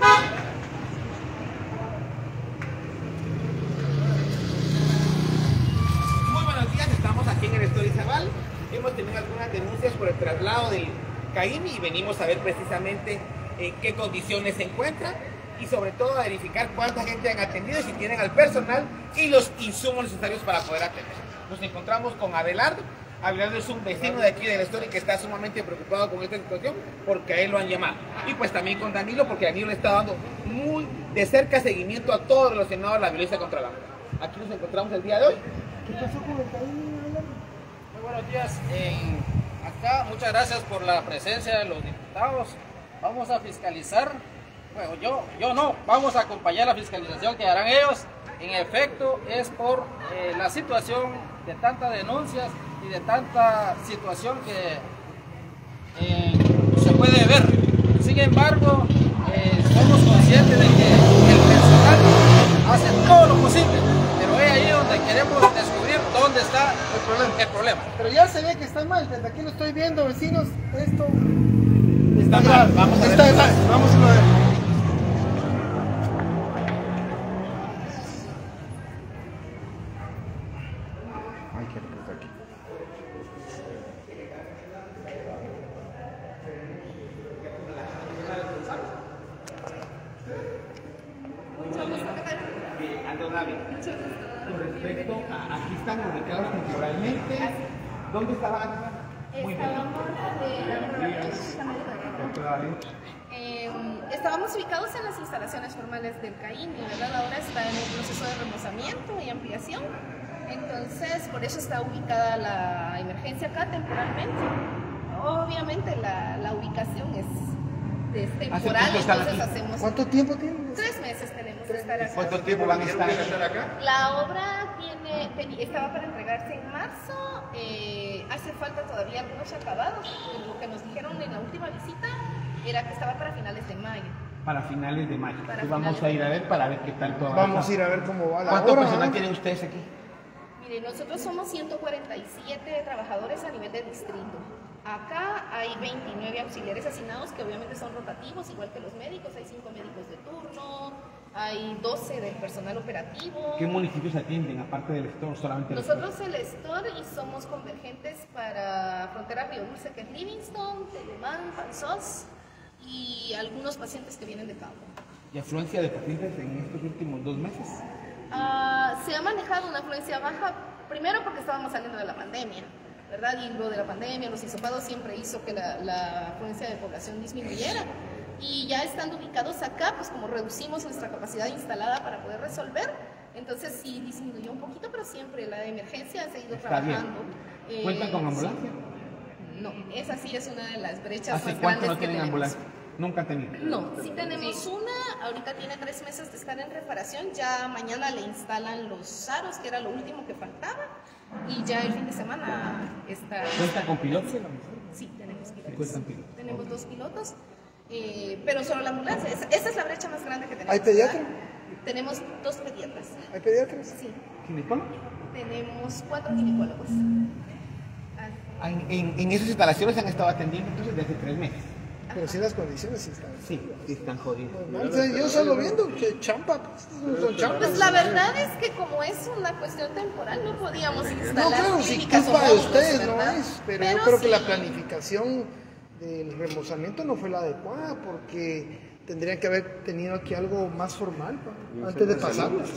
Muy buenos días, estamos aquí en el Story Zaval. Hemos tenido algunas denuncias por el traslado del Caimi y venimos a ver precisamente en qué condiciones se encuentra y sobre todo a verificar cuánta gente han atendido si tienen al personal y los insumos necesarios para poder atender. Nos encontramos con Abelardo. Abelardo es un vecino de aquí del Story que está sumamente preocupado con esta situación porque a él lo han llamado. Y pues también con Danilo porque Danilo le está dando muy de cerca seguimiento a todo relacionado a la violencia contra la mujer. Aquí nos encontramos el día de hoy Muy buenos días. En acá, muchas gracias por la presencia de los diputados. Vamos a fiscalizar. Bueno, yo, yo no, vamos a acompañar la fiscalización que harán ellos. En efecto, es por eh, la situación de tantas denuncias y de tanta situación que eh, se puede ver. Sin embargo, eh, somos conscientes de que el personal hace todo lo posible, pero es ahí donde queremos descubrir dónde está el problema. El problema. Pero ya se ve que está mal, desde aquí lo estoy viendo, vecinos, esto Está mal, vamos a ver. está mal, vamos a ver. Aldo David. Con respecto a aquí están ubicados temporalmente. ¿Dónde estaban? Muy bien. Estábamos, eh, estábamos ubicados en las instalaciones formales del CAIN y ¿verdad? ahora está en un proceso de remozamiento y ampliación. Entonces, por eso está ubicada la emergencia acá temporalmente. Obviamente la, la ubicación es, es temporal, entonces hacemos... ¿Cuánto tiempo tiene? Tres meses tenemos estar. ¿Cuánto tiempo van a estar acá? La obra tiene, estaba para entregarse en marzo, eh, hace falta todavía algunos acabados. Lo que nos dijeron en la última visita era que estaba para finales de mayo. Para finales de mayo. Para Y vamos a ir a ver para ver qué tal todo Vamos a ir a ver cómo va la ¿Cuánto obra. personal tienen ustedes aquí? Mire, nosotros somos 147 trabajadores a nivel de distrito. Acá hay 29 auxiliares asignados que obviamente son rotativos, igual que los médicos. Hay 5 médicos de turno, hay 12 del personal operativo. ¿Qué municipios atienden aparte del Estado? Solamente Nosotros el store y somos convergentes para Frontera Río Dulce, que es Livingston, Telumán, Panzós y algunos pacientes que vienen de campo. ¿Y afluencia de pacientes en estos últimos dos meses? Ah, se ha manejado una afluencia baja, primero porque estábamos saliendo de la pandemia, ¿verdad? Y lo de la pandemia, los hisopados siempre hizo que la, la afluencia de población disminuyera. Y ya estando ubicados acá, pues como reducimos nuestra capacidad instalada para poder resolver, entonces sí disminuyó un poquito, pero siempre la emergencia ha seguido Está bien. trabajando. Eh, ¿Cuentan con sí. ambulancia? No, esa sí es una de las brechas ¿Hace más grandes no que tienen tenemos. ambulancia? Nunca han tenido. No, sí tenemos una, ahorita tiene tres meses de estar en reparación, ya mañana le instalan los aros, que era lo último que faltaba, y ya el fin de semana está... ¿Cuentan con pilotos? Sí, tenemos pilotos. cuentan pilotos. Tenemos dos pilotos, eh, pero solo la ambulancia, esa, esa es la brecha más grande que tenemos. ¿Hay pediatra? Tenemos dos pediatras, ¿Hay pediatras? sí, ¿Ginecólogos? tenemos cuatro ginecólogos. Ah, En, en, en esas instalaciones se han estado atendiendo entonces desde tres meses. Pero sí las condiciones sí están. Sí, sí están. No, sea, yo solo viendo que champa, pues, son champas. Pues la verdad es que como es una cuestión temporal, no podíamos instalar No, claro, si culpa de ustedes no es, pero, yo creo que la planificación del remozamiento no fue la adecuada porque tendrían que haber tenido aquí algo más formal antes de pasarnos.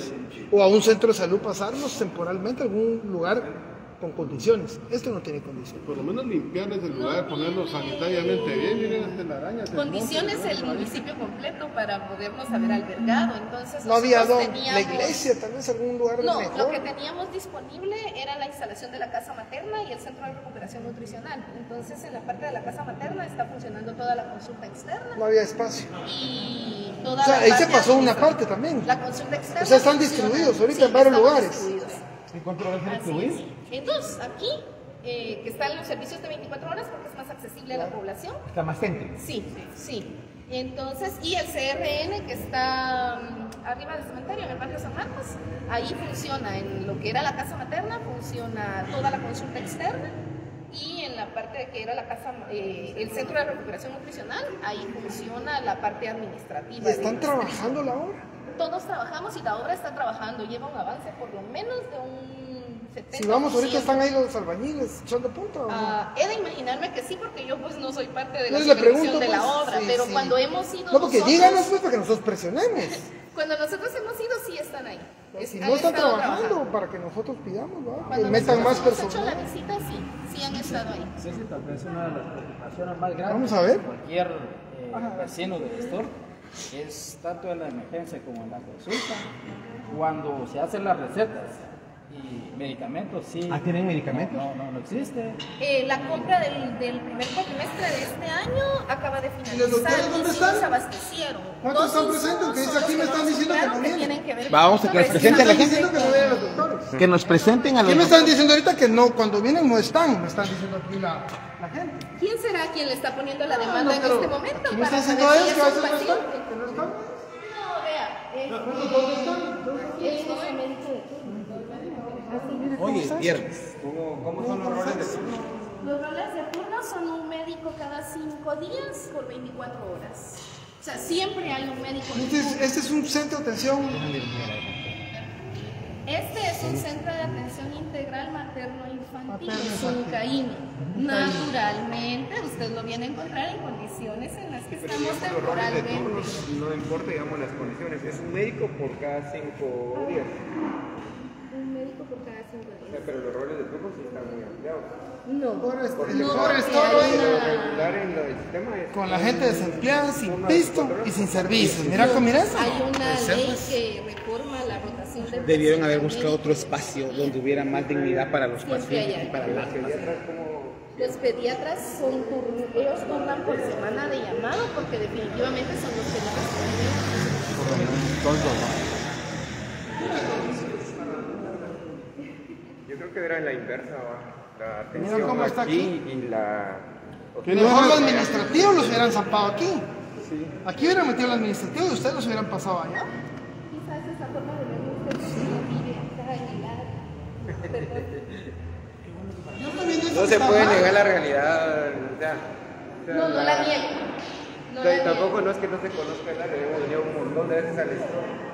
O a un centro de salud pasarnos temporalmente a algún lugar con condiciones. Esto no tiene condiciones. Por lo menos limpiarles el lugar, ponerlo sanitariamente bien, miren hasta la araña. Condiciones monta, el ¿no? municipio completo para podernos haber albergado. Entonces No había nosotros dónde, la teníamos- iglesia, tal vez algún lugar No, mejor. lo que teníamos disponible era la instalación de la casa materna y el centro de recuperación nutricional. Entonces, en la parte de la casa materna está funcionando toda la consulta externa No había espacio. y toda O sea, la ahí se pasó una parte también. La consulta externa. O sea, están distribuidos ahorita Sí, en varios lugares. Distribuidos. ¿En cuánto. Entonces, aquí, eh, que están los servicios de 24 horas porque es más accesible a la población. Está más céntrico. Sí, sí. Entonces, y el CRN que está mm, arriba del cementerio, en el barrio San Marcos, ahí funciona, en lo que era la casa materna, funciona toda la consulta externa y en la parte que era la casa, eh, el centro de recuperación nutricional, ahí funciona la parte administrativa. ¿Y están de- trabajando la obra? Todos trabajamos y la obra está trabajando, lleva un avance por lo menos de un 70%. Si vamos, ahorita están ahí los albañiles echando punta. ¿o no? Ah, he de imaginarme que sí, porque yo pues no soy parte de la supervisión pregunto, de la pues, obra, sí, pero sí. cuando hemos ido no, porque nosotros, díganos pues para que nosotros presionemos. cuando nosotros hemos ido sí están ahí. Es- Si no están estado trabajando, para que nosotros pidamos, ¿va? que Cuando metan más hemos hecho la visita sí, sí han estado ahí. Sí, sí, tal vez una de las preocupaciones más grandes Vamos a ver. cualquier eh, vecino del gestor es tanto en la emergencia como en la consulta. Cuando se hacen las recetas y medicamentos, sí. Ah, ¿tienen medicamentos? No, no, no existe. Eh, la compra del, del primer cuatrimestre de este año acaba de los finalizar doctores dónde y sí nos están? abastecieron. ¿Cuántos están presentes? Que dice son los aquí me están nos diciendo que no vienen. Vamos, con que les presente a la Están gente. diciendo que no los doctores. Que nos presenten a los ¿Qué me están diciendo ahorita que no, cuando vienen no están? Me están diciendo aquí la, la gente. ¿Quién será quien le está poniendo la No, demanda en pero este momento? ¿qué me para está saber diciendo si ellos que a es veces no están? no están? No, vea, eh, ¿Dónde están? eh, ese médico de turno. Los roles de turno son un médico cada cinco días por 24 horas. O sea, siempre hay un médico. Este es, este es un centro de atención. Este es un centro de atención integral materno-infantil, es un CAIM. Naturalmente, usted lo viene a encontrar en condiciones en las que estamos Los roles de temporalmente. turnos no importa, digamos, las condiciones. Es un médico por cada cinco días. Un médico por cada cinco O sea, días. pero los roles de turnos sí están muy ampliados. No, Ahora este- el no, Lo una- regular en el sistema es. con la gente desempleada, sin pisto y sin servicios. Mira cómo mira eso. Hay una ley que reforma la rotación del Debieron haber buscado otro espacio donde hubiera más dignidad para los Siempre pacientes hay y para las Los pediatras son turn- ellos turnan por semana de llamado porque definitivamente son los que nos responden. Yo creo que era la inversa, ¿va? la atención cómo está aquí, y la... Mejor los administrativos los hubieran zampado aquí. Aquí hubieran metido los administrativos y ustedes los hubieran pasado allá. Quizás esa forma de ver usted el. Yo esto No que se puede mal. negar la realidad, o sea... o sea, No, no la niego. No o sea, la niego. tampoco no es que no se conozca el área, hemos venido un montón de veces al estudio.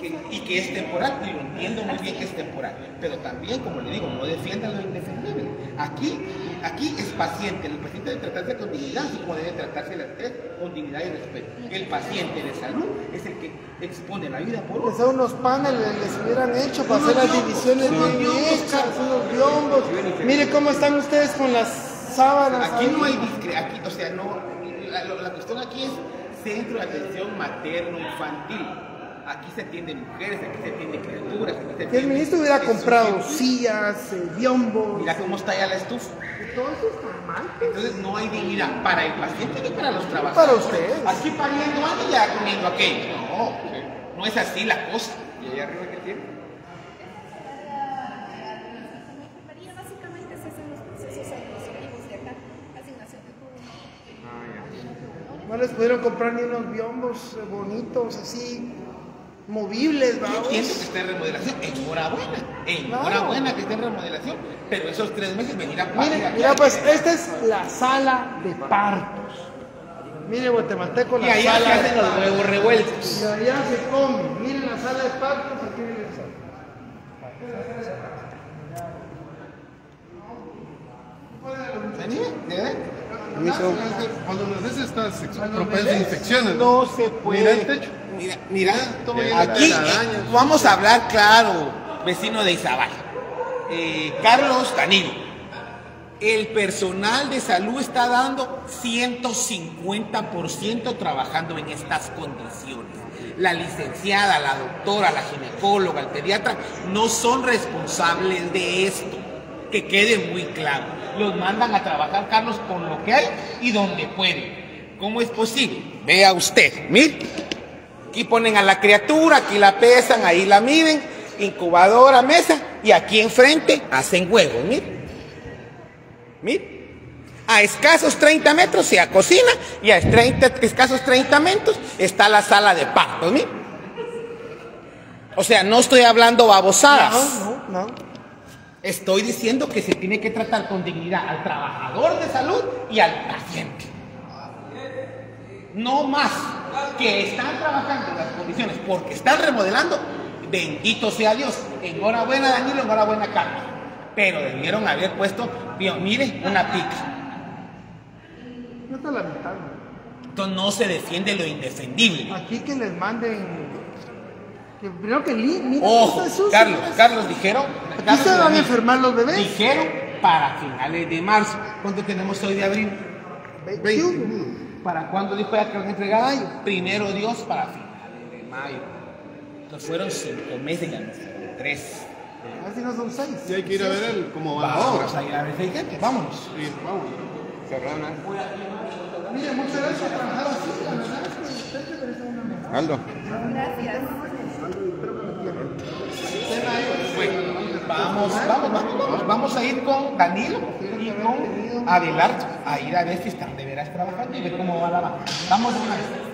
Que- y que es temporal, y lo entiendo muy bien que es temporal, pero también, como le digo, no defiendan lo indefendible. Aquí, aquí es paciente, el paciente debe tratarse con dignidad, así como debe tratarse las tres, con dignidad y respeto. El paciente de salud es el que expone la vida por otro. unos paneles les hubieran hecho para hacer las divisiones bien hechas, unos biombos. Mire cómo están ustedes con las sábanas. Aquí ahí. no hay aquí, o sea, no, la cuestión aquí es centro de atención materno-infantil. Aquí se atienden mujeres, aquí se atienden criaturas, aquí se Que el atienden- ministro hubiera es comprado sillas, eh, biombos. Mira cómo está ya la estufa. Todo eso está mal. Entonces no hay dignidad para el paciente ni para los trabajadores. Para ustedes. Aquí pariendo algo y ya comiendo aquello. No, no es así la cosa. ¿Y allá arriba qué tiene? En enfermería básicamente se hacen los procesos administrativos de acá, asignación de turno. Ah, ya. No les pudieron comprar ni unos biombos eh, bonitos, así, movibles, Yo vamos. entiendo que esté en remodelación. Enhorabuena. Enhorabuena que esté en remodelación. Pero esos tres meses venir a parir Mire, aquí. mira, pues esta es la sala de partos. Mire, guatemalteco, Y la allá se sala hacen los huevos revueltos. Y allá se come. Miren la sala de partos, aquí miren la sala. ¿Eh? Cuando naces estás propenso a infecciones. No se puede. Mira el techo. Mira, mira, aquí eh, vamos a hablar claro, vecino de Izabal. Eh, Carlos Danilo. El personal de salud está dando 150% trabajando en estas condiciones. La licenciada, la doctora, la ginecóloga, el pediatra no son responsables de esto. Que quede muy claro. Los mandan a trabajar, Carlos, con lo que hay y donde pueden. ¿cómo es posible? Vea usted, mire. Aquí ponen a la criatura, aquí la pesan, ahí la miden, incubadora, mesa, y aquí enfrente hacen huevos, mire. Mire. A escasos 30 metros se cocina y a 30, escasos 30 metros está la sala de partos, mire. O sea, no estoy hablando babosadas. No, no, no. Estoy diciendo que se tiene que tratar con dignidad al trabajador de salud y al paciente. No más que están trabajando en las condiciones porque están remodelando. Bendito sea Dios. Enhorabuena Danilo, enhorabuena Carlos. Pero debieron haber puesto, mire, una pica. No está la mitad. ¿no? Entonces no se defiende lo indefendible. Aquí que les manden. Que primero que li, mira, Ojo, Carlos. Carlos dijeron. Aquí Carlos se van a enfermar los bebés. Dijeron para finales de marzo. ¿Cuánto tenemos hoy de abril? 21. ¿Para cuándo dijo ya que van a entregar? Primero Dios para finales de mayo. Entonces fueron cinco meses, ya no fueron tres. A ver si no son seis. Y hay que ir a ver el, cómo va la obra. Vamos a ir a ver si hay gente, vámonos. Sí, vamos. Cerrada. Mire, muchas gracias por trabajar así. La verdad es que usted merece una mejor. Aldo. Gracias. Bueno, vamos, vamos, vamos, vamos. A ir con Danilo y con Abelardo a ir a ver si están de veras trabajando y ver cómo va la vaca. Vamos una.